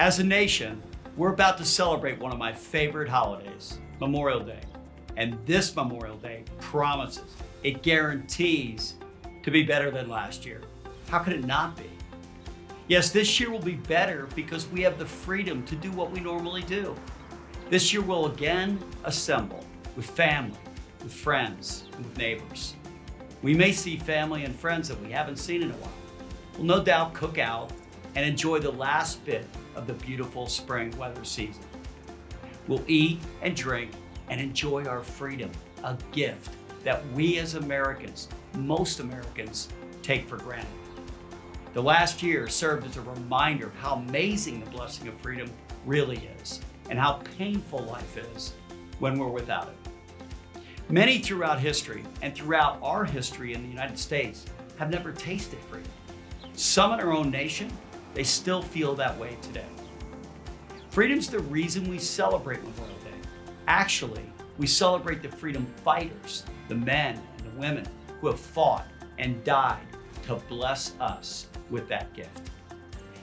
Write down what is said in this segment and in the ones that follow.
As a nation, we're about to celebrate one of my favorite holidays, Memorial Day. And this Memorial Day promises, it guarantees to be better than last year. How could it not be? Yes, this year will be better because we have the freedom to do what we normally do. This year we'll again assemble with family, with friends, with neighbors. We may see family and friends that we haven't seen in a while. We'll no doubt cook out and enjoy the last bit of the beautiful spring weather season. We'll eat and drink and enjoy our freedom, a gift that we as Americans, most Americans, take for granted. The last year served as a reminder of how amazing the blessing of freedom really is and how painful life is when we're without it. Many throughout history and throughout our history in the United States have never tasted freedom. Some in our own nation, they still feel that way today. Freedom's the reason we celebrate Memorial Day. Actually, we celebrate the freedom fighters, the men and the women who have fought and died to bless us with that gift.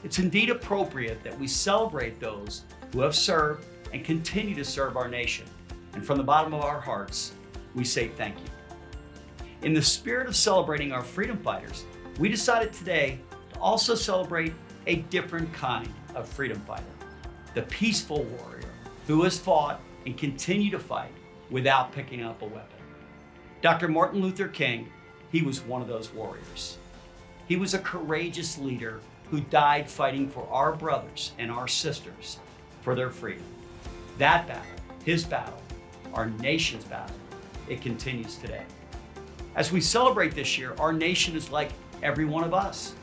It's indeed appropriate that we celebrate those who have served and continue to serve our nation. And from the bottom of our hearts, we say thank you. In the spirit of celebrating our freedom fighters, we decided today to also celebrate a different kind of freedom fighter the peaceful warrior who has fought and continue to fight without picking up a weapon. Dr. Martin Luther King, he was one of those warriors. He was a courageous leader who died fighting for our brothers and our sisters for their freedom. That battle, his battle, our nation's battle, it continues today. As we celebrate this year, our nation is like every one of us,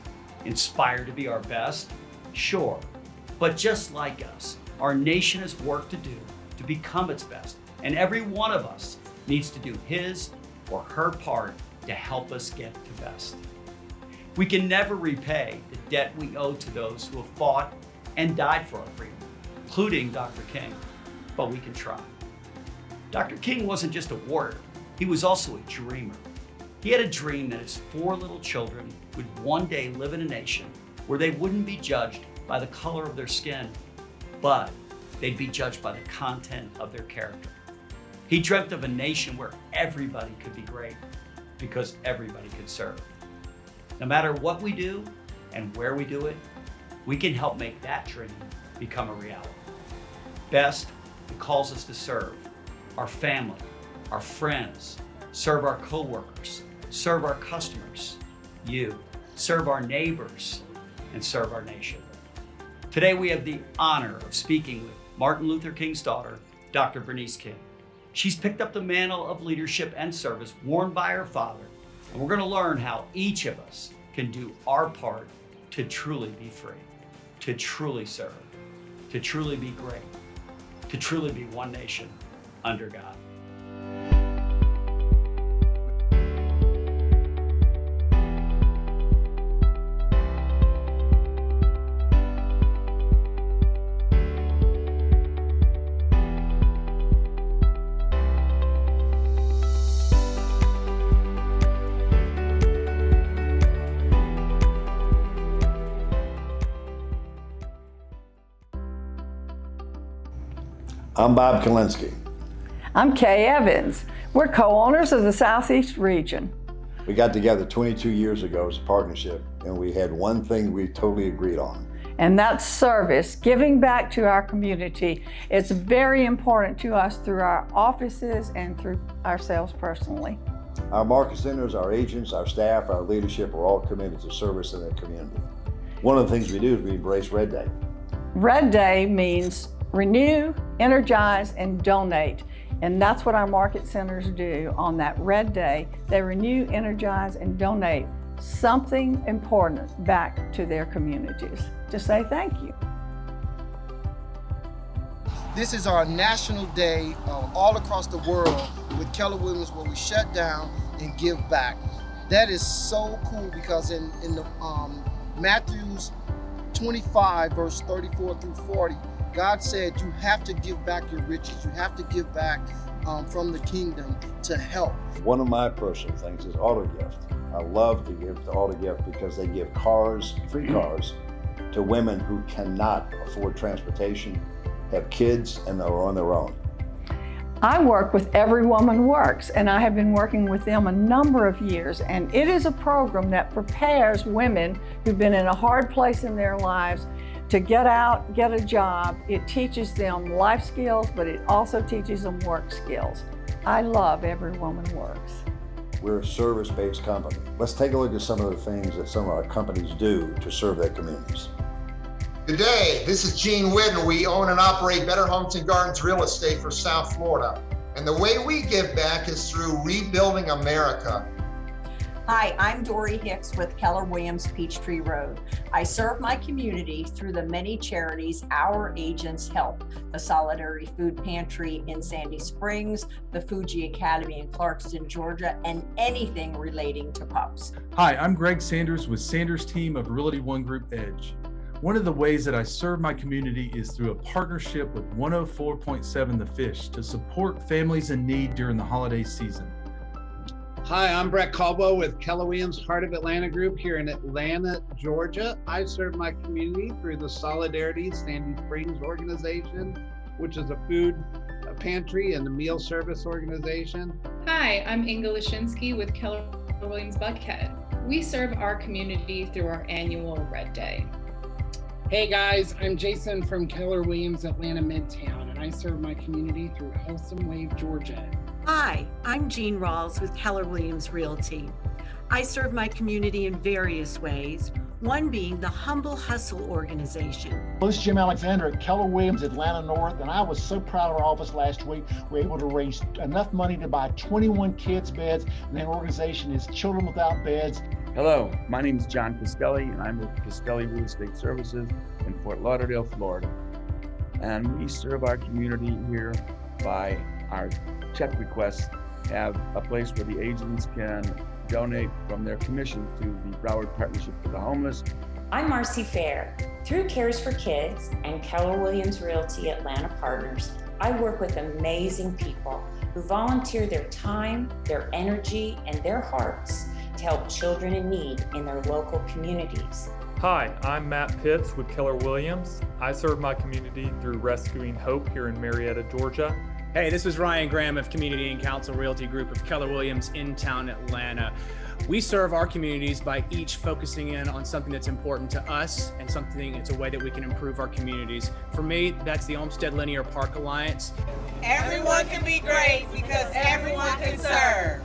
inspired to be our best, sure, but just like us, our nation has work to do to become its best, and every one of us needs to do his or her part to help us get to best. We can never repay the debt we owe to those who have fought and died for our freedom, including Dr. King, but we can try. Dr. King wasn't just a warrior, he was also a dreamer. He had a dream that his four little children would one day live in a nation where they wouldn't be judged by the color of their skin, but they'd be judged by the content of their character. He dreamt of a nation where everybody could be great because everybody could serve. No matter what we do and where we do it, we can help make that dream become a reality. Best, it calls us to serve our family, our friends, serve our coworkers, serve our customers, you, serve our neighbors, and serve our nation. Today we have the honor of speaking with Martin Luther King's daughter, Dr. Bernice King. She's picked up the mantle of leadership and service worn by her father, and we're going to learn how each of us can do our part to truly be free, to truly serve, to truly be great, to truly be one nation under God. I'm Bob Kalinsky. I'm Kay Evans. We're co-owners of the Southeast region. We got together 22 years ago as a partnership and we had one thing we totally agreed on. And that's service, giving back to our community. It's very important to us through our offices and through ourselves personally. Our market centers, our agents, our staff, our leadership are all committed to service in the community. One of the things we do is we embrace Red Day. Red Day means renew, energize, and donate. And that's what our market centers do on that red day. They renew, energize, and donate something important back to their communities to say thank you. This is our national day uh, all across the world with Keller Williams where we shut down and give back. That is so cool because in, in the um, Matthew's 25 verse 34 through 40, God said you have to give back your riches. You have to give back um, from the kingdom to help. One of my personal things is auto gift. I love to give to auto gift because they give cars, free cars, to women who cannot afford transportation, have kids, and are on their own. I work with Every Woman Works, and I have been working with them a number of years. And it is a program that prepares women who've been in a hard place in their lives to get out, get a job. It teaches them life skills, but it also teaches them work skills. I love Every Woman Works. We're a service based company. Let's take a look at some of the things that some of our companies do to serve their communities. Today. This is Gene Whitten. We own and operate Better Homes and Gardens Real Estate for South Florida. And the way we give back is through rebuilding America. Hi, I'm Dory Hicks with Keller Williams Peachtree Road. I serve my community through the many charities our agents help the Solidary Food Pantry in Sandy Springs, the Fugees Academy in Clarkston, Georgia, and anything relating to pups. Hi, I'm Greg Sanders with Sanders Team of Realty One Group Edge. One of the ways that I serve my community is through a partnership with 104.7 The Fish to support families in need during the holiday season. Hi, I'm Brett Caldwell with Keller Williams Heart of Atlanta Group here in Atlanta, Georgia. I serve my community through the Solidarity Sandy Springs organization, which is a food pantry and a meal service organization. Hi, I'm Inga Lashinsky with Keller Williams Buckhead. We serve our community through our annual Red Day. Hey guys, I'm Jason from Keller Williams Atlanta Midtown, and I serve my community through Wholesome Wave, Georgia. Hi, I'm Jean Rawls with Keller Williams Realty. I serve my community in various ways, one being the Humble Hustle organization. Well, this is Jim Alexander at Keller Williams Atlanta North, and I was so proud of our office last week. We were able to raise enough money to buy 21 kids' beds, and that organization is Children Without Beds. Hello, my name is John Castelli, and I'm with Castelli Real Estate Services in Fort Lauderdale, Florida. And we serve our community here by our check requests have a place where the agents can donate from their commission to the Broward Partnership for the Homeless. I'm Marcy Fair. Through Cares for Kids and Keller Williams Realty Atlanta Partners, I work with amazing people who volunteer their time, their energy, and their hearts to help children in need in their local communities. Hi, I'm Matt Pitts with Keller Williams. I serve my community through Rescuing Hope here in Marietta, Georgia. Hey, this is Ryan Graham of Community and Council Realty Group of Keller Williams in town Atlanta. We serve our communities by each focusing in on something that's important to us and something it's a way that we can improve our communities. For me, that's the Olmsted Linear Park Alliance. Everyone can be great because everyone can serve.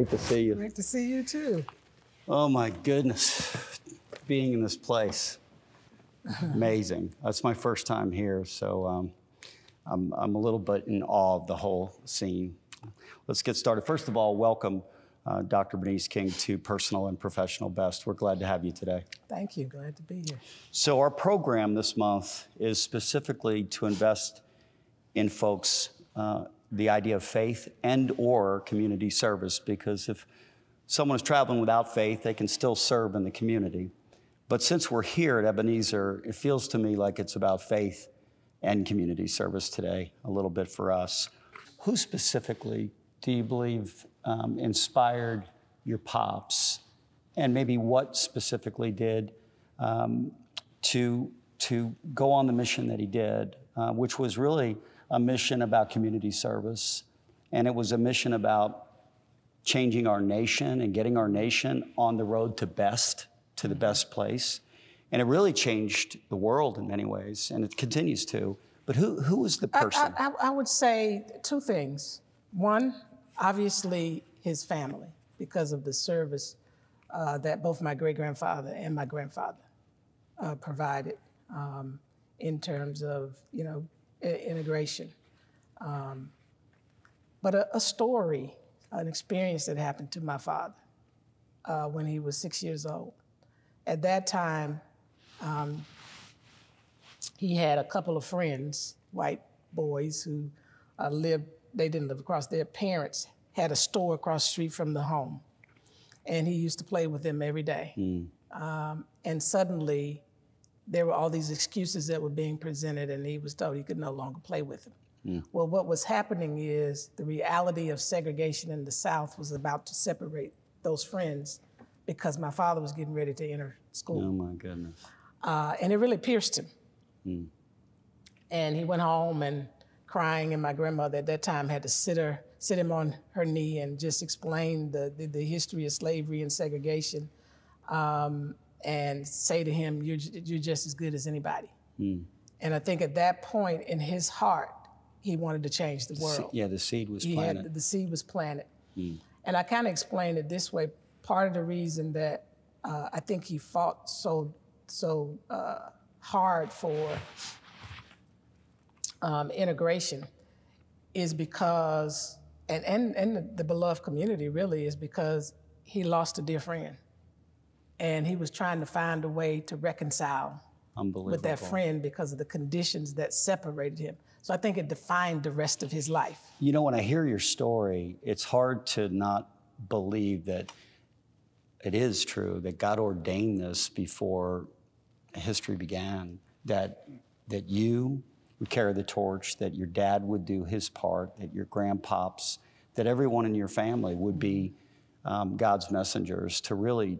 Great to see you. Great to see you too. Oh my goodness. Being in this place. Amazing. That's my first time here, so um, I'm, I'm a little bit in awe of the whole scene. Let's get started. First of all, welcome uh, Dr. Bernice King to Personal and Professional Best. We're glad to have you today. Thank you. Glad to be here. So, our program this month is specifically to invest in folks uh, the idea of faith and or community service because if someone is traveling without faith, they can still serve in the community. But since we're here at Ebenezer, it feels to me like it's about faith and community service today, a little bit for us. Who specifically do you believe um, inspired your pops? And maybe what specifically did um, to, to go on the mission that he did, uh, which was really a mission about community service. And it was a mission about changing our nation and getting our nation on the road to best, to the best place. And it really changed the world in many ways, and it continues to. But who, who was the person? I, I, I would say two things. One, obviously his family, because of the service uh, that both my great grandfather and my grandfather uh, provided um, in terms of, you know, integration. Um, but a, a, story, an experience that happened to my father uh, when he was six years old. At that time, um, he had a couple of friends, white boys, who uh, lived, they didn't live across, their parents had a store across the street from the home. and he used to play with them every day. Mm. Um, and suddenly, there were all these excuses that were being presented, and he was told he could no longer play with them. Mm. Well, what was happening is the reality of segregation in the South was about to separate those friends because my father was getting ready to enter school. Oh my goodness. Uh, and it really pierced him. Mm. And he went home and crying, and my grandmother at that time had to sit her, sit him on her knee and just explain the, the, the history of slavery and segregation, um, and say to him, "You're you're just as good as anybody." Mm. And I think at that point in his heart, he wanted to change the The se- world. yeah, the seed was He planted. Had, the seed was planted. Mm. And I kind of explained it this way. Part of the reason that uh, I think he fought so so uh, hard for um, integration is because, and, and, and the, the beloved community really is because he lost a dear friend. And he was trying to find a way to reconcile with that friend because of the conditions that separated him. So I think it defined the rest of his life. You know, when I hear your story, it's hard to not believe that it is true that God ordained this before history began. That that you would carry the torch, that your dad would do his part, that your grandpops, that everyone in your family would be um, God's messengers to really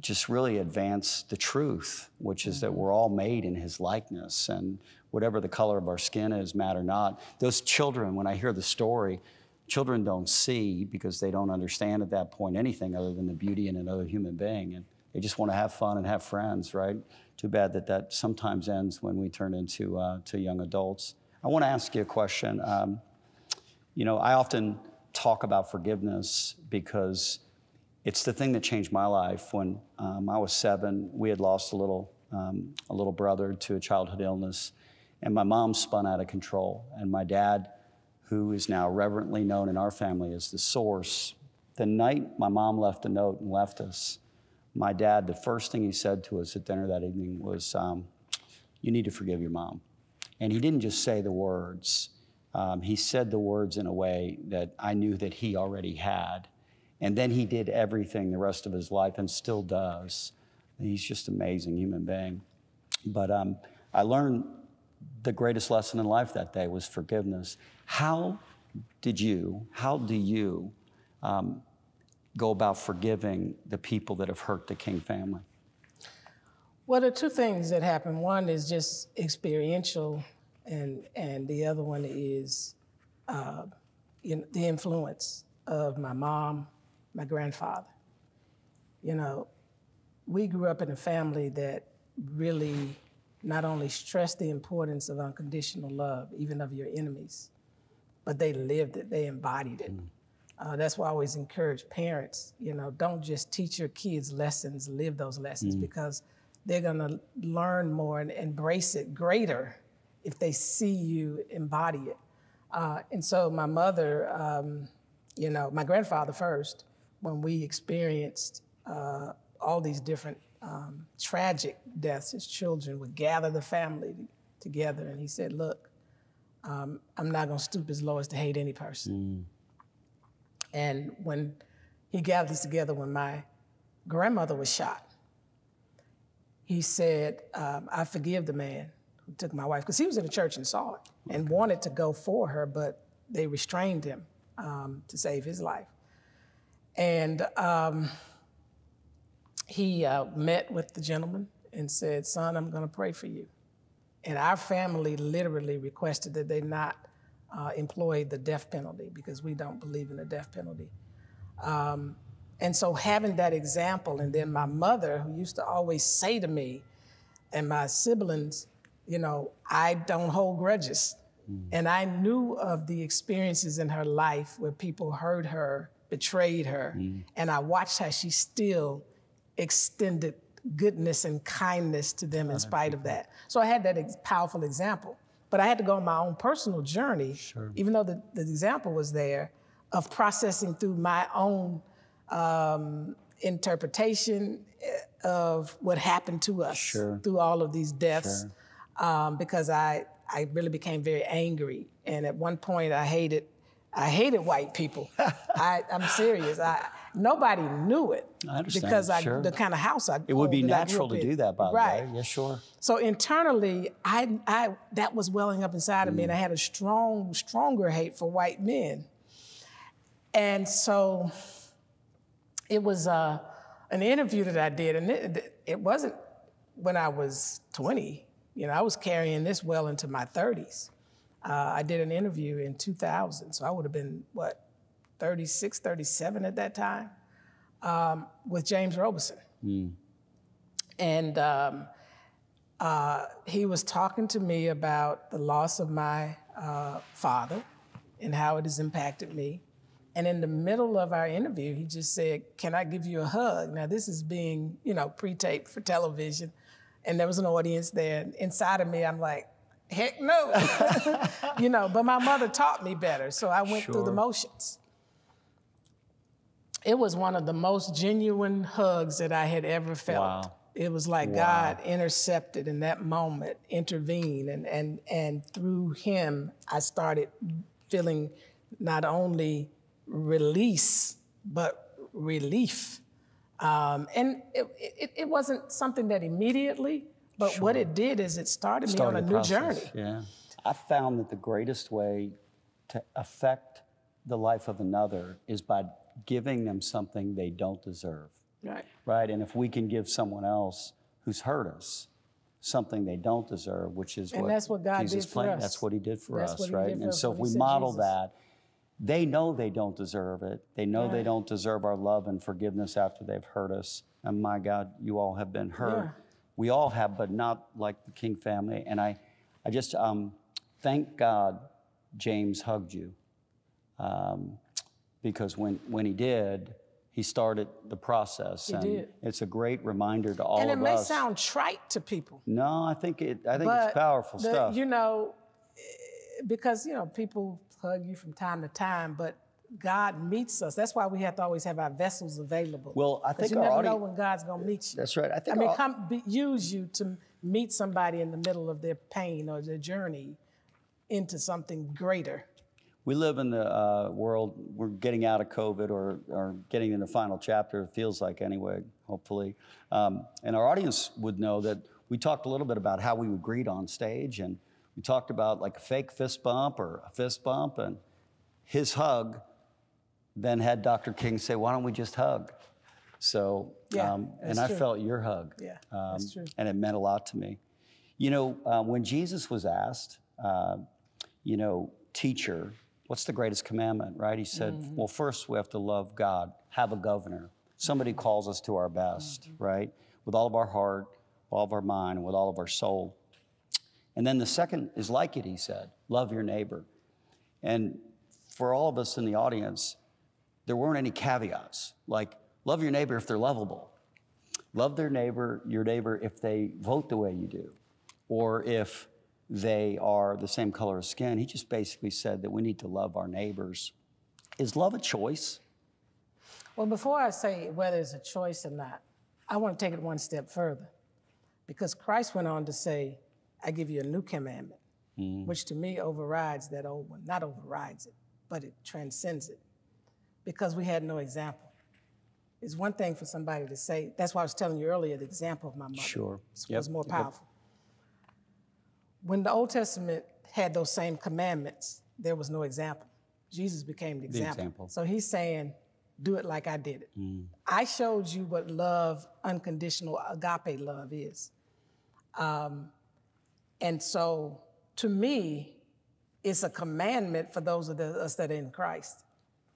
just really advance the truth, which is that we're all made in his likeness and whatever the color of our skin is, matter not. Those children, when I hear the story, children don't see because they don't understand at that point anything other than the beauty in another human being. And they just want to have fun and have friends, right? Too bad that that sometimes ends when we turn into uh, to young adults. I want to ask you a question. Um, you know, I often talk about forgiveness because it's the thing that changed my life. When um, I was seven, we had lost a little, um, a little brother to a childhood illness, and my mom spun out of control. And my dad, who is now reverently known in our family as the source, the night my mom left a note and left us, my dad, the first thing he said to us at dinner that evening was, um, "You need to forgive your mom." And he didn't just say the words. Um, he said the words in a way that I knew that he already had. And then he did everything the rest of his life and still does. He's just an amazing human being. But um, I learned the greatest lesson in life that day was forgiveness. How did you, how do you um, go about forgiving the people that have hurt the King family? Well, there are two things that happen. One is just experiential, and and the other one is uh, the influence of my mom, my grandfather. You know, we grew up in a family that really not only stressed the importance of unconditional love, even of your enemies, but they lived it, they embodied it. Uh, that's why I always encourage parents, you know, don't just teach your kids lessons, live those lessons Mm. because they're gonna learn more and embrace it greater if they see you embody it. Uh, and so my mother, um, you know, my grandfather first, when we experienced uh, all these different um, tragic deaths, his children would gather the family together, and he said, "Look, um, I'm not gonna stoop as low as to hate any person." And when he gathered us together, when my grandmother was shot, he said, um, I forgive the man who took my wife, because he was in the church and saw it and wanted to go for her, but they restrained him um, to save his life. And um, he uh, met with the gentleman and said, Son, I'm going to pray for you. And our family literally requested that they not uh, employ the death penalty because we don't believe in the death penalty. Um, and so having that example, and then my mother, who used to always say to me, and my siblings, you know, I don't hold grudges. And I knew of the experiences in her life where people hurt her, betrayed her, and I watched how she still extended goodness and kindness to them in spite of that. So I had that ex- powerful example. But I had to go on my own personal journey, even though the, the example was there, of processing through my own um, interpretation eh, of what happened to us Sure. through all of these deaths. Um, because I, I really became very angry. And at one point I hated, I hated white people. I, I'm serious. I, nobody knew it I understand, because I, sure. the kind of house I It would be owned that I grew natural to in. do that, by right. the way. Yeah, sure. So internally, I, I that was welling up inside of me, and I had a strong, stronger hate for white men. And so, it was uh, an interview that I did, and it, it wasn't when I was 20. You know, I was carrying this well into my 30s. Uh, I did an interview in 2000, so I would have been what 36, 37 at that time, um, with James Robison. And um, uh, he was talking to me about the loss of my uh, father and how it has impacted me. And in the middle of our interview, he just said, Can I give you a hug? Now, this is being, you know, pre taped for television. And there was an audience there. Inside of me, I'm like, Heck no. you know, but my mother taught me better. So I went through the motions. It was one of the most genuine hugs that I had ever felt. Wow. It was like Wow. God intercepted in that moment, intervened, and and and through Him, I started feeling not only release but relief. Um, and it, it, it wasn't something that immediately, but what it did is it started, me on a new process, journey. Yeah. I found that the greatest way to affect the life of another is by giving them something they don't deserve. Right. Right? And if we can give someone else who's hurt us something they don't deserve, which is And what that's what God Jesus did for planned, us. that's what he did for That's us, right? and so if we model Jesus. that, they know they don't deserve it. They know they don't deserve our love and forgiveness after they've hurt us. And my God, you all have been hurt. Yeah. We all have, but not like the King family. And I, I just um, thank God James hugged you. Um, because when, when he did, he started the process. He and did. it's a great reminder to all of us. and it may us. sound trite to people. no, I think it. I think it's powerful the- stuff. You know, because you know people hug you from time to time, but God meets us. That's why we have to always have our vessels available. Well, I think you never audi- know when God's gonna meet you. That's right. I I mean, our- come be, use you to meet somebody in the middle of their pain or their journey into something greater. We live in the uh, world, we're getting out of COVID or, or getting in the final chapter, it feels like anyway, hopefully. Um, and our audience would know that we talked a little bit about how we would greet on stage, and we talked about like a fake fist bump or a fist bump, and his hug then had Dr. King say, Why don't we just hug? So, Yeah, um, and I true. felt your hug. Yeah, Um, that's true. And it meant a lot to me. You know, uh, when Jesus was asked, uh, you know, teacher, what's the greatest commandment, right? He said, Mm-hmm. well, first we have to love God, have a governor. Somebody calls us to our best, Mm-hmm. right? With all of our heart, all of our mind, with all of our soul. And then the second is like it, he said, love your neighbor. And for all of us in the audience, there weren't any caveats like love your neighbor if they're lovable. Love their neighbor, your neighbor, if they vote the way you do, or if they are the same color of skin. He just basically said that we need to love our neighbors. Is love a choice? Well, before I say whether it's a choice or not, I want to take it one step further. Because Christ went on to say, I give you a new commandment, mm. which to me overrides that old one. Not overrides it, but it transcends it. Because we had no example. It's one thing for somebody to say, that's why I was telling you earlier, the example of my mother Sure. was Yep, more yep. powerful. When the Old Testament had those same commandments, there was no example. Jesus became the example. The example. So he's saying, do it like I did it. Mm. I showed you what love, unconditional agape love is. Um, and so to me, it's a commandment for those of the, us that are in Christ.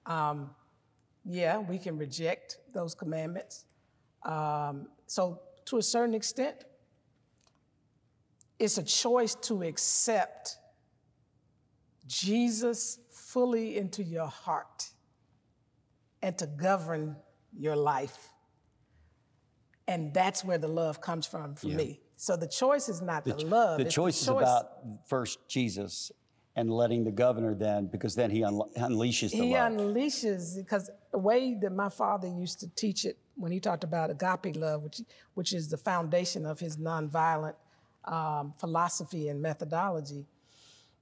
Um, yeah, we can reject those commandments. Um, so to a certain extent, it's a choice to accept Jesus fully into your heart and to govern your life. And that's where the love comes from for Yeah. me. So the choice is not the, ch- love. the it's choice is about first Jesus and letting the governor then, because then he unle- unleashes the he love. He unleashes because the way that my father used to teach it when he talked about agape love, which which is the foundation of his nonviolent um, philosophy and methodology,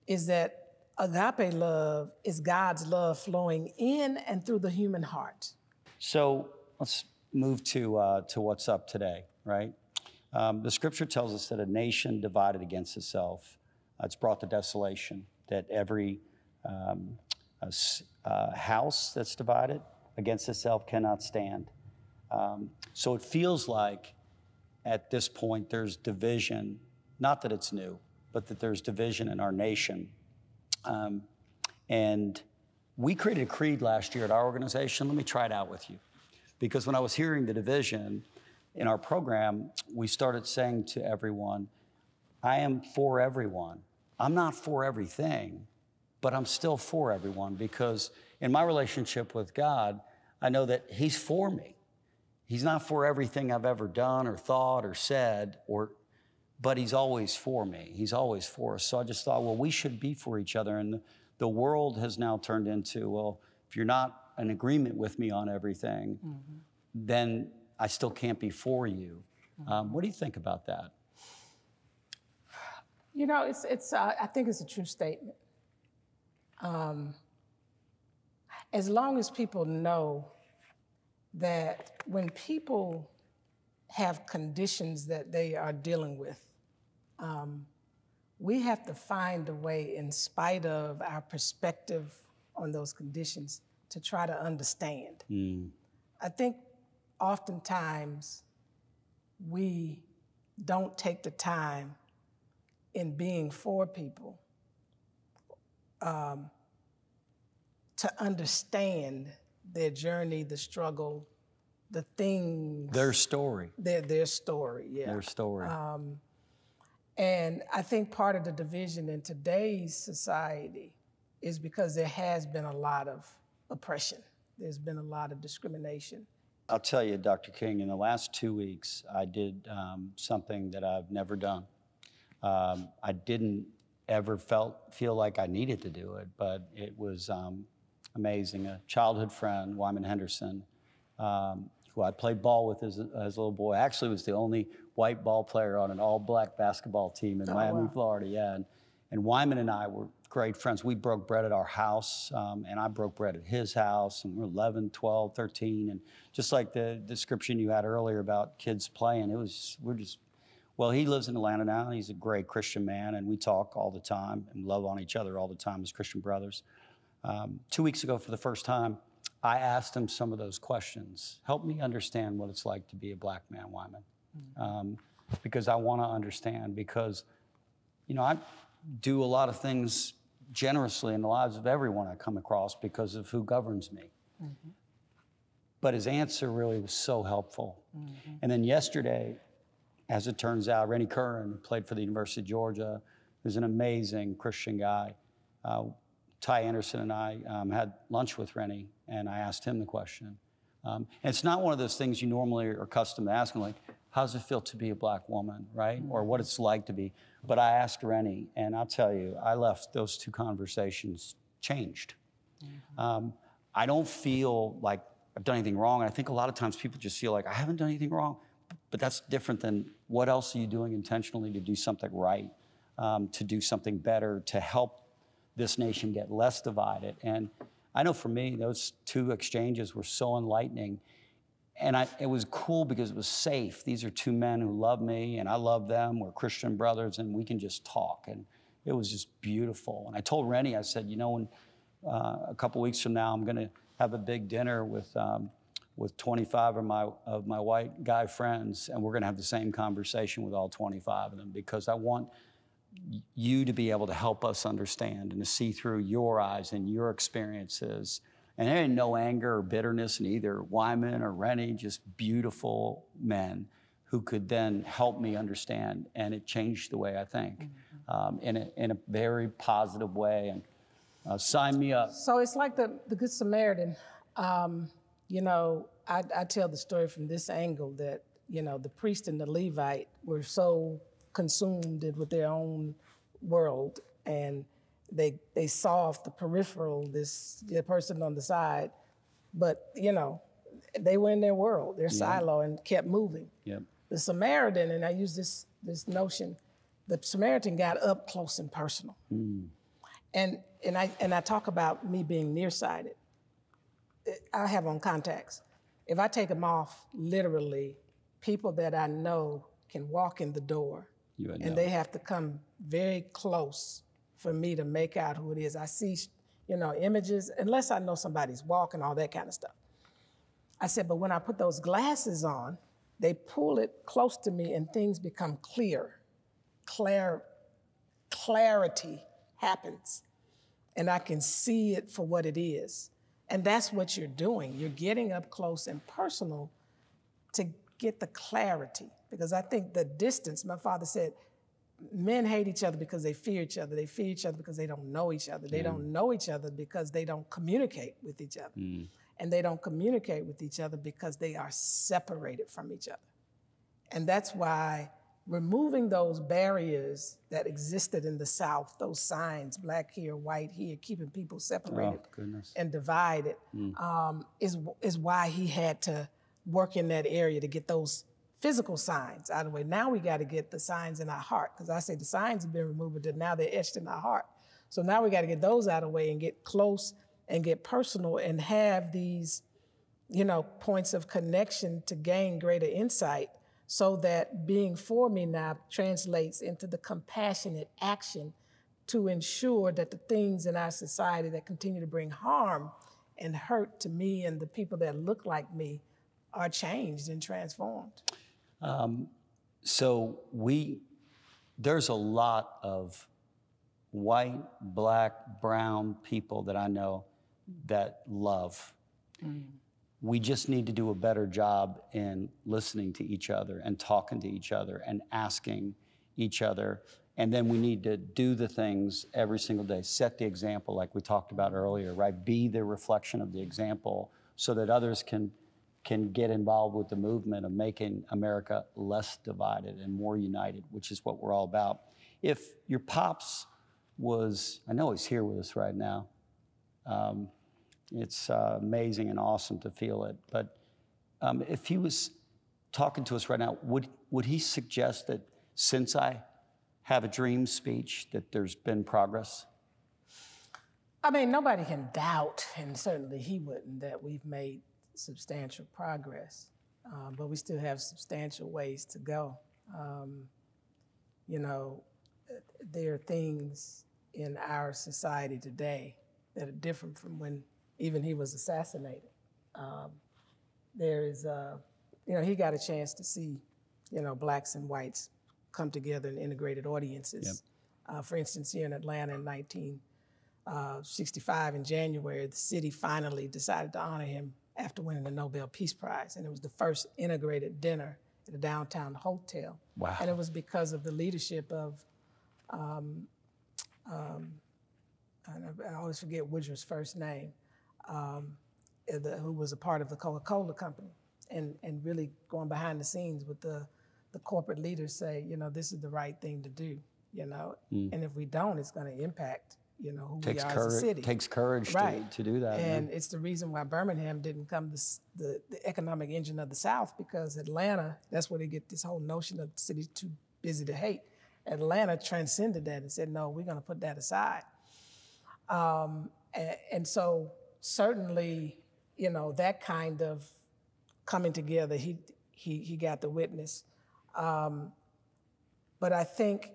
is that agape love is God's love flowing in and through the human heart. So let's move to, uh, to what's up today, right? Um, the scripture tells us that a nation divided against itself, uh, it's brought to desolation, that every um, uh, house that's divided against itself cannot stand. Um, so it feels like at this point there's division, not that it's new, but that there's division in our nation. Um, and we created a creed last year at our organization. Let me try it out with you. Because when I was hearing the division in our program, we started saying to everyone, I am for everyone. I'm not for everything, but I'm still for everyone because in my relationship with God, I know that He's for me. He's not for everything I've ever done or thought or said, or, but He's always for me. He's always for us. So I just thought, well, we should be for each other. And the world has now turned into, well, if you're not in agreement with me on everything, then I still can't be for you. Um, what do you think about that? You know, it's it's. Uh, I think it's a true statement. Um, as long as people know that when people have conditions that they are dealing with, um, we have to find a way, in spite of our perspective on those conditions, to try to understand. Mm. I think oftentimes we don't take the time in being for people um, to understand their journey, the struggle, the things. Their story. Their, their story, yeah. Their story. Um, and I think part of the division in today's society is because there has been a lot of oppression. There's been a lot of discrimination. I'll tell you, Dr. King, in the last two weeks, I did um, something that I've never done. Um, I didn't ever felt feel like I needed to do it, but it was um, amazing. A childhood friend, Wyman Henderson, um, who I played ball with as a, as a little boy, actually was the only white ball player on an all-black basketball team in Oh, Miami, wow. Florida. Yeah, and, and Wyman and I were great friends. We broke bread at our house, um, and I broke bread at his house, and we're 11, 12, 13, and just like the description you had earlier about kids playing, it was we're just well, he lives in Atlanta now. and He's a great Christian man, and we talk all the time and love on each other all the time as Christian brothers. Um, two weeks ago, for the first time, I asked him some of those questions. Help me understand what it's like to be a black man, Wyman, um, because I want to understand. Because, you know, I do a lot of things generously in the lives of everyone I come across because of who governs me. But his answer really was so helpful. And then yesterday, as it turns out, Rennie Curran played for the University of Georgia. Who's an amazing Christian guy. Uh, Ty Anderson and I um, had lunch with Rennie, and I asked him the question. Um, and it's not one of those things you normally are accustomed to asking, like, how does it feel to be a black woman, right? Or what it's like to be. But I asked Rennie, and I'll tell you, I left those two conversations changed. Um, I don't feel like I've done anything wrong. And I think a lot of times people just feel like I haven't done anything wrong. But that's different than what else are you doing intentionally to do something right, um, to do something better, to help this nation get less divided. And I know for me, those two exchanges were so enlightening. And I, it was cool because it was safe. These are two men who love me and I love them. We're Christian brothers and we can just talk. And it was just beautiful. And I told Rennie, I said, you know, when uh, a couple weeks from now, I'm going to have a big dinner with um, with 25 of my of my white guy friends, and we're going to have the same conversation with all 25 of them because I want you to be able to help us understand and to see through your eyes and your experiences. And there ain't no anger or bitterness in either Wyman or Rennie, just beautiful men who could then help me understand. And it changed the way I think um, in, a, in a very positive way. And uh, sign me up. So it's like the, the Good Samaritan. Um, you know, I, I tell the story from this angle that, you know, the priest and the Levite were so consumed it with their own world and they they saw off the peripheral this the person on the side, but you know, they were in their world, their Yeah. silo, and kept moving. Yep. The Samaritan, and I use this this notion, the Samaritan got up close and personal. Mm. And and I and I talk about me being nearsighted. I have on contacts. if I take them off, literally, people that I know can walk in the door You would and know. they have to come very close for me to make out who it is. I see, you know, images, unless I know somebody's walking, all that kind of stuff. I said, but when I put those glasses on, they pull it close to me and things become clear. Clar- clarity happens. And I can see it for what it is. And that's what you're doing. You're getting up close and personal to get the clarity. Because I think the distance, my father said, men hate each other because they fear each other. They fear each other because they don't know each other. They Yeah. don't know each other because they don't communicate with each other. Mm. And they don't communicate with each other because they are separated from each other. And that's why removing those barriers that existed in the South, those signs, black here, white here, keeping people separated Oh, and divided, Mm. um, is, is why he had to work in that area to get those physical signs out of the way. Now we got to get the signs in our heart, because I say the signs have been removed, but now they're etched in our heart. So now we got to get those out of the way and get close and get personal and have these, you know, points of connection to gain greater insight so that being for me now translates into the compassionate action to ensure that the things in our society that continue to bring harm and hurt to me and the people that look like me are changed and transformed. Um, so we, there's a lot of white, black, brown people that I know that love. We just need to do a better job in listening to each other and talking to each other and asking each other. And then we need to do the things every single day, set the example like we talked about earlier, right? Be the reflection of the example so that others can can get involved with the movement of making America less divided and more united, which is what we're all about. If your pops was, I know he's here with us right now. Um, it's uh, amazing and awesome to feel it. But um, if he was talking to us right now, would, would he suggest that since I have a dream speech, that there's been progress? I mean, nobody can doubt, and certainly he wouldn't, that we've made substantial progress, um, but we still have substantial ways to go. Um, you know, there are things in our society today that are different from when even he was assassinated. Um, there is, uh, you know, he got a chance to see, you know, blacks and whites come together in integrated audiences. Uh, for instance, here in Atlanta in 1965 in January, the city finally decided to honor him after winning the Nobel Peace Prize. And it was the first integrated dinner at a downtown hotel. Wow. And it was because of the leadership of, um, um, I always forget Woodruff's first name, um, the, who was a part of the Coca-Cola company, and, and really going behind the scenes with the, the corporate leaders say, you know, this is the right thing to do, you know, Mm. and if we don't, it's going to impact, you know, who Takes we are courage. as a city. Takes courage Right. to, to do that. man. And it's the reason why Birmingham didn't come the, the, the economic engine of the South because Atlanta, that's where they get this whole notion of the city too busy to hate. Atlanta transcended that and said, no, we're going to put that aside. Um, and, and so certainly, you know, that kind of coming together, he, he, he got the witness. Um, but I think,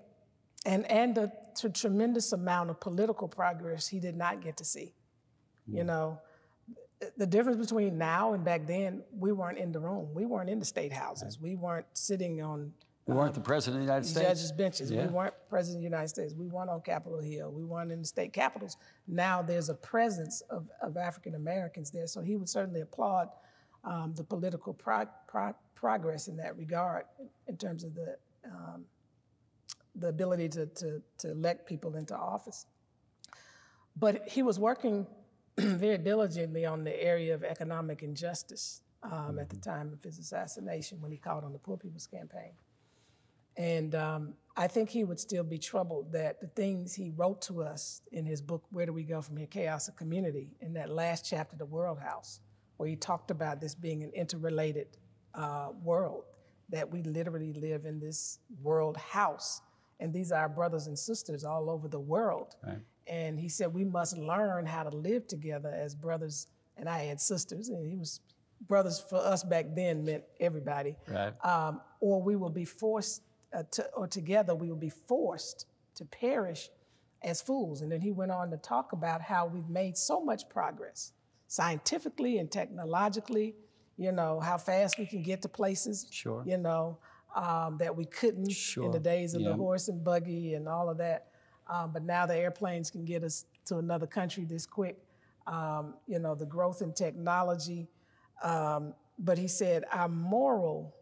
and, and the tremendous amount of political progress he did not get to see. You know, the difference between now and back then, we weren't in the room. We weren't in the state houses. We weren't sitting on we weren't the president of the United States. judges' benches. Yeah. We weren't president of the United States. We weren't on Capitol Hill. We weren't in the state capitals. Now there's a presence of, of African Americans there. So he would certainly applaud um, the political prog- pro- progress in that regard in terms of the, um, the ability to, to, to elect people into office. But he was working very diligently on the area of economic injustice um, at the time of his assassination when he called on the Poor People's Campaign. And um, I think he would still be troubled that the things he wrote to us in his book, Where Do We Go From Here? Chaos or Community, in that last chapter, The World House, where he talked about this being an interrelated uh, world, that we literally live in this world house. And these are our brothers and sisters all over the world. Right. And he said, we must learn how to live together as brothers. And I had sisters, and he was brothers for us back then meant everybody. Right. Um, or we will be forced, uh, to, or together we will be forced to perish as fools. And then he went on to talk about how we've made so much progress scientifically and technologically, you know, how fast we can get to places, Sure. you know, um, that we couldn't in the days of Yeah. the horse and buggy and all of that. Um, but now the airplanes can get us to another country this quick. Um, you know, the growth in technology. Um, but he said our moral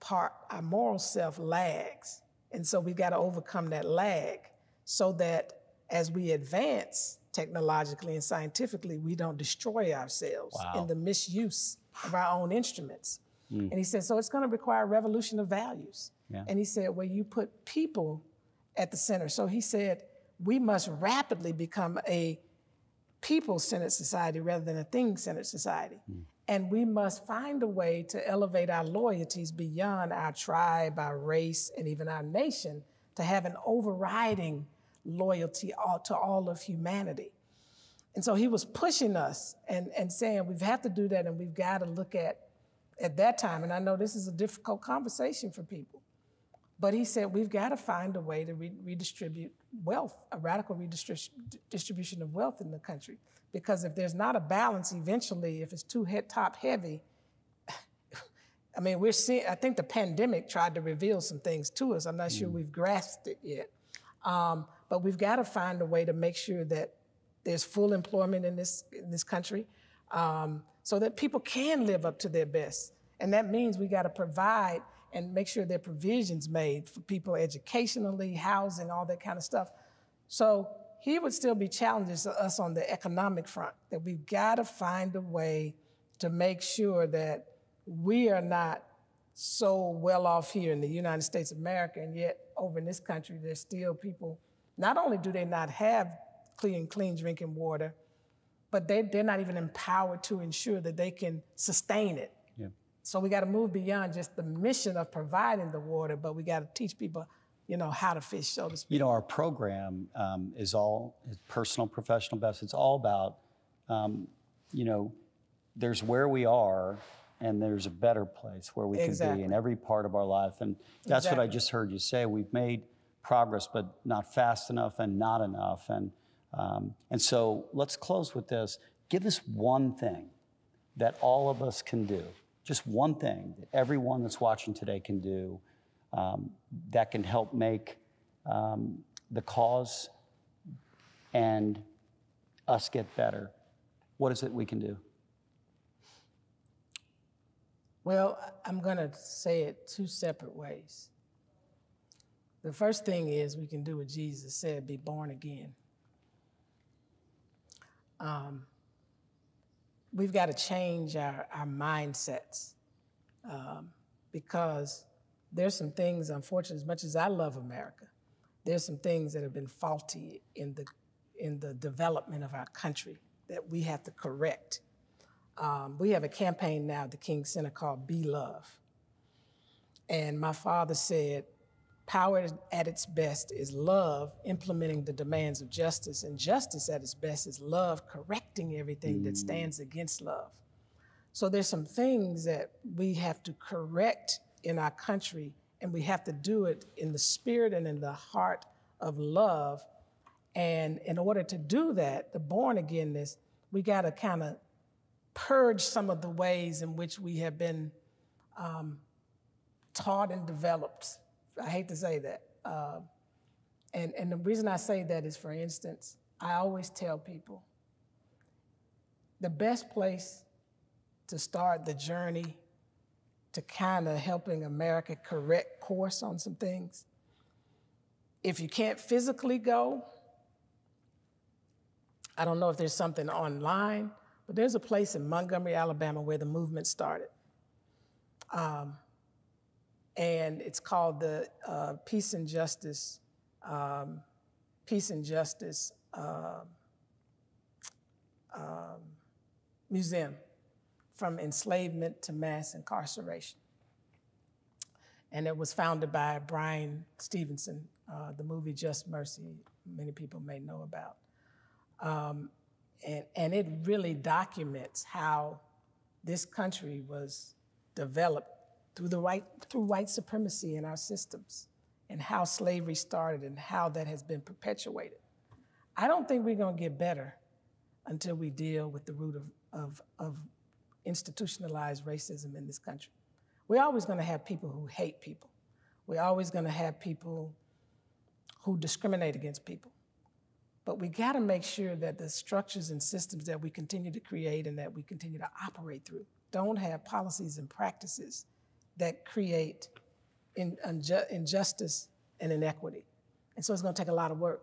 part, our moral self lags. And so we've got to overcome that lag so that as we advance technologically and scientifically, we don't destroy ourselves Wow. in the misuse of our own instruments. Mm. And he said, so it's going to require a revolution of values. Yeah. And he said, where you put people at the center. So he said, we must rapidly become a people centered society rather than a thing centered society. And we must find a way to elevate our loyalties beyond our tribe, our race, and even our nation to have an overriding loyalty all, to all of humanity. And so he was pushing us and, and saying we have to do that and we've got to look at at that time, and I know this is a difficult conversation for people, but he said we've got to find a way to re- redistribute wealth, a radical redistribution of wealth in the country. Because if there's not a balance, eventually, if it's too head top heavy, I mean, we're seeing, I think the pandemic tried to reveal some things to us. I'm not sure we've grasped it yet. Um, but we've got to find a way to make sure that there's full employment in this, in this country um, so that people can live up to their best. And that means we got to provide and make sure there are provisions made for people educationally, housing, all that kind of stuff. So he would still be challenging us on the economic front, that we've got to find a way to make sure that we are not so well off here in the United States of America, and yet over in this country, there's still people, not only do they not have clean, clean drinking water, but they, they're not even empowered to ensure that they can sustain it. Yeah. So we got to move beyond just the mission of providing the water, but we got to teach people, you know, how to fish, so to speak. You know, our program um, is all is personal, professional best. It's all about, um, you know, there's where we are, and there's a better place where we can be in every part of our life. And that's what I just heard you say. We've made progress, but not fast enough and not enough. And um, and so let's close with this. Give us one thing that all of us can do. Just one thing that everyone that's watching today can do um, that can help make um, the cause and us get better. What is it we can do? Well, I'm going to say it two separate ways. The first thing is we can do what Jesus said be born again. Um, we've got to change our, our mindsets um, because there's some things, unfortunately, as much as I love America, there's some things that have been faulty in the, in the development of our country that we have to correct. Um, we have a campaign now at the King Center called Be Love. And my father said, power at its best is love implementing the demands of justice, and justice at its best is love correcting everything that stands against love. So there's some things that we have to correct in our country, and we have to do it in the spirit and in the heart of love. And in order to do that, the born againness, we got to kind of purge some of the ways in which we have been um, taught and developed. I hate to say that. Uh, and, and the reason I say that is, for instance, I always tell people the best place to start the journey to kind of helping America correct course on some things, if you can't physically go, I don't know if there's something online, but there's a place in Montgomery, Alabama, where the movement started. Um, and it's called the uh, Peace and Justice, um, Peace and Justice um, um, Museum, from enslavement to mass incarceration. And it was founded by Bryan Stevenson, uh, the movie Just Mercy, many people may know about. Um, and, and it really documents how this country was developed through the white through white supremacy in our systems and how slavery started and how that has been perpetuated. I don't think we're going to get better until we deal with the root of, of, of institutionalized racism in this country. We're always going to have people who hate people. We're always going to have people who discriminate against people. But we got to make sure that the structures and systems that we continue to create and that we continue to operate through don't have policies and practices that create in, unju- injustice and inequity. And so it's going to take a lot of work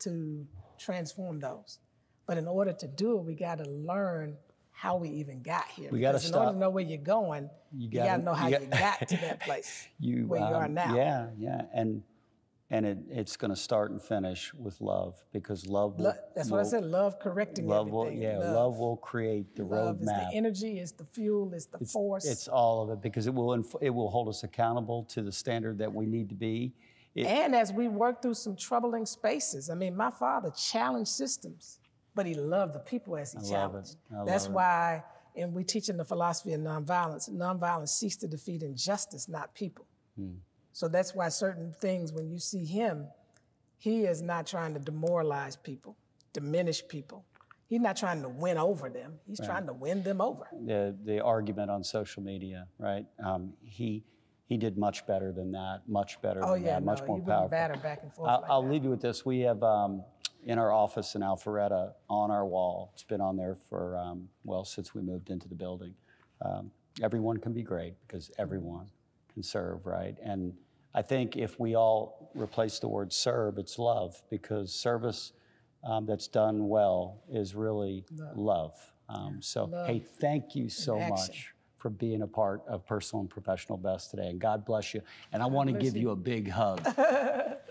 to transform those. But in order to do it, we got to learn how we even got here. We gotta Because in order to know where you're going, you, got to know how you you, got- got to that place you where you are um, now. Yeah, yeah, and and it, it's going to start and finish with love because love. Will, Lo- that's what I said. Love correcting Love will, yeah, love. will create the Love is roadmap. the energy, is the fuel, is the force. It's all of it because it will inf- it will hold us accountable to the standard that we need to be. It- and as we work through some troubling spaces, I mean, my father challenged systems, but he loved the people as he I love challenged. That's love why, and we teach in the philosophy of nonviolence, nonviolence seeks to defeat injustice, not people. Hmm. So that's why certain things, when you see him, he is not trying to demoralize people, diminish people. He's not trying to win over them. He's Right. trying to win them over. the the argument on social media, right? Um, he he did much better than that, much better Oh than yeah, that, much more powerful. batter back and forth I'll, like I'll leave you with this. We have um, in our office in Alpharetta on our wall. It's been on there for um, well since we moved into the building. Um, everyone can be great because everyone can serve, right? And I think if we all replace the word serve, it's love because service um, that's done well is really Love. love. Um, so Love hey, thank you so much for being a part of Personal and Professional Best today, and God bless you. And I want to give you a big hug.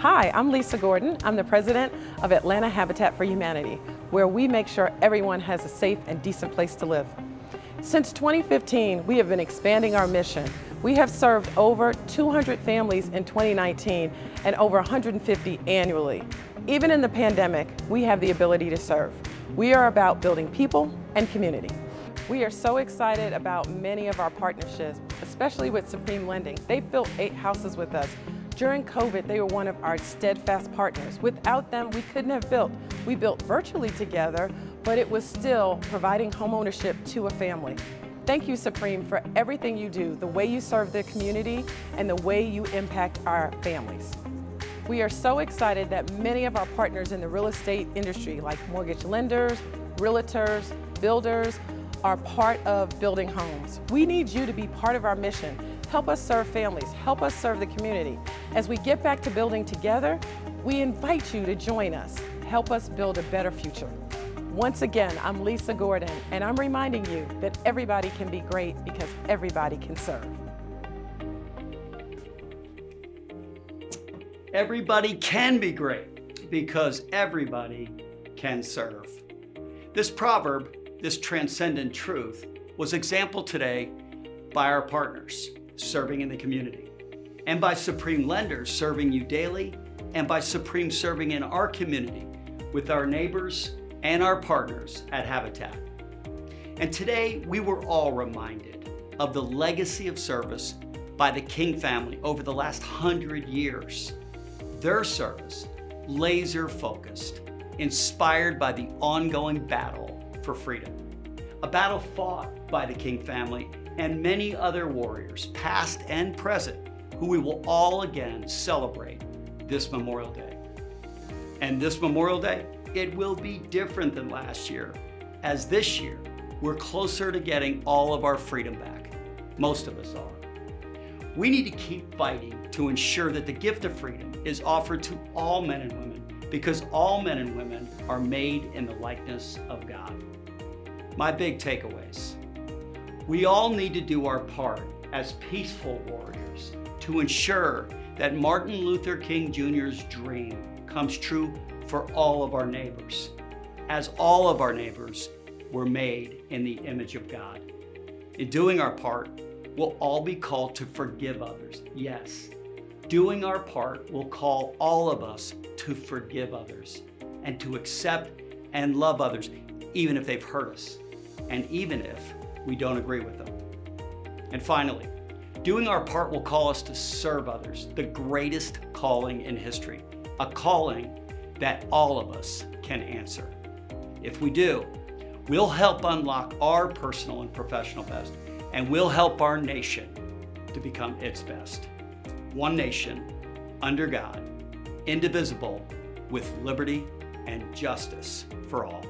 Hi, I'm Lisa Gordon. I'm the president of Atlanta Habitat for Humanity, where we make sure everyone has a safe and decent place to live. Since 2015, we have been expanding our mission. We have served over 200 families in 2019 and over 150 annually. Even in the pandemic, we have the ability to serve. We are about building people and community. We are so excited about many of our partnerships, especially with Supreme Lending. They built eight houses with us. During COVID, they were one of our steadfast partners. Without them, we couldn't have built. We built virtually together, but it was still providing homeownership to a family. Thank you, Supreme, for everything you do, the way you serve the community, and the way you impact our families. We are so excited that many of our partners in the real estate industry, like mortgage lenders, realtors, builders, are part of building homes. We need you to be part of our mission. Help us serve families, help us serve the community. As we get back to building together, we invite you to join us. Help us build a better future. Once again, I'm Lisa Gordon, and I'm reminding you that everybody can be great because everybody can serve. Everybody can be great because everybody can serve. This proverb, this transcendent truth, was exampled today by our partners serving in the community, and by Supreme Lenders serving you daily, and by Supreme serving in our community with our neighbors and our partners at Habitat. And today we were all reminded of the legacy of service by the King family over the last hundred years. Their service, laser focused, inspired by the ongoing battle for freedom. A battle fought by the King family and many other warriors, past and present, who we will all again celebrate this Memorial Day. And this Memorial Day, it will be different than last year, as this year we're closer to getting all of our freedom back. Most of us are. We need to keep fighting to ensure that the gift of freedom is offered to all men and women because all men and women are made in the likeness of God. My big takeaways. We all need to do our part as peaceful warriors to ensure that Martin Luther King Jr.'s dream comes true for all of our neighbors, as all of our neighbors were made in the image of God. In doing our part, we'll all be called to forgive others. Yes, doing our part will call all of us to forgive others and to accept and love others, even if they've hurt us and even if we don't agree with them. And finally, doing our part will call us to serve others, the greatest calling in history, a calling that all of us can answer. If we do, we'll help unlock our personal and professional best, and we'll help our nation to become its best. One nation, under God, indivisible, with liberty and justice for all.